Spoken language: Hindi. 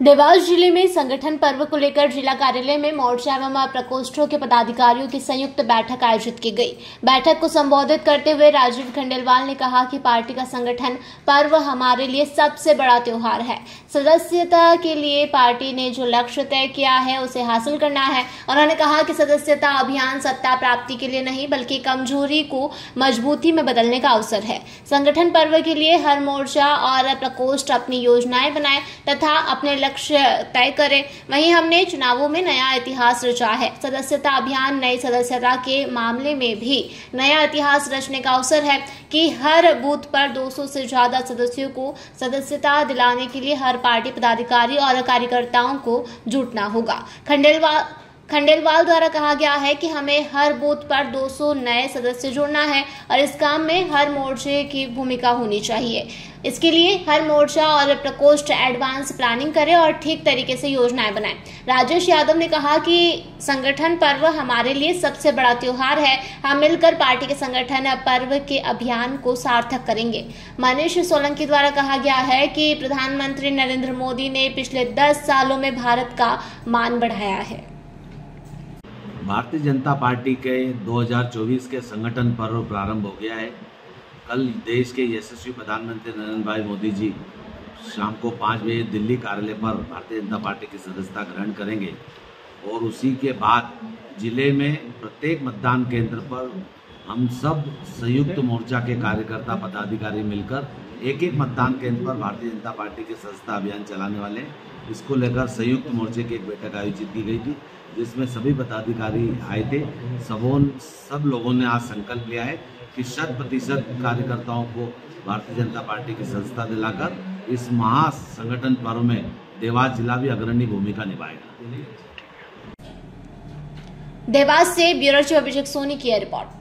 देवास ज़िले में संगठन पर्व को लेकर जिला कार्यालय में मोर्चा एवं प्रकोष्ठों के पदाधिकारियों की संयुक्त बैठक आयोजित की गई। बैठक को संबोधित करते हुए राजीव खंडेलवाल ने कहा कि पार्टी का संगठन पर्व हमारे लिए सबसे बड़ा त्योहार है। सदस्यता के लिए पार्टी ने जो लक्ष्य तय किया है, उसे हासिल करना है। उन्होंने कहा कि सदस्यता अभियान सत्ता प्राप्ति के लिए नहीं, बल्कि कमज़ोरी को मजबूती में बदलने का अवसर है। संगठन पर्व के लिए हर मोर्चा और प्रकोष्ठ अपनी योजनाएँ बनाए तथा अपने लक्ष्य तय करें। वहीं हमने चुनावों में नया इतिहास रचा है। सदस्यता अभियान नई सदस्यता के मामले में भी नया इतिहास रचने का अवसर है कि हर बूथ पर 200 से ज़्यादा सदस्यों को सदस्यता दिलाने के लिए हर पार्टी पदाधिकारी और कार्यकर्ताओं को जुटना होगा। खंडेलवाल खंडेलवाल द्वारा कहा गया है कि हमें हर बूथ पर 200 नए सदस्य जोड़ना है और इस काम में हर मोर्चे की भूमिका होनी चाहिए। इसके लिए हर मोर्चा और प्रकोष्ठ एडवांस प्लानिंग करे और ठीक तरीके से योजनाएँ बनाएँ। राजेश यादव ने कहा कि संगठन पर्व हमारे लिए सबसे बड़ा त्योहार है। हम मिलकर पार्टी के संगठन पर्व के अभियान को सार्थक करेंगे। मनीष सोलंकी द्वारा कहा गया है कि प्रधानमंत्री नरेंद्र मोदी ने पिछले दस सालों में भारत का मान बढ़ाया है। भारतीय जनता पार्टी के 2024 के संगठन पर्व प्रारंभ हो गया है। कल देश के यशस्वी प्रधानमंत्री नरेंद्र भाई मोदी जी शाम को पाँच बजे दिल्ली कार्यालय पर भारतीय जनता पार्टी की सदस्यता ग्रहण करेंगे और उसी के बाद ज़िले में प्रत्येक मतदान केंद्र पर हम सब संयुक्त मोर्चा के कार्यकर्ता, पदाधिकारी मिलकर एक एक मतदान केंद्र पर भारतीय जनता पार्टी के सदस्यता अभियान चलाने वाले इसको लेकर संयुक्त मोर्चे की एक बैठक आयोजित की गई थी, जिसमें सभी पदाधिकारी आए थे। सबों सब लोगों ने आज संकल्प लिया है कि शत प्रतिशत कार्यकर्ताओं को भारतीय जनता पार्टी की संस्था दिलाकर इस महासंगठन पर्व में देवास जिला भी अग्रणी भूमिका निभाएगा। देवास से ब्यूरो अभिषेक सोनी की रिपोर्ट।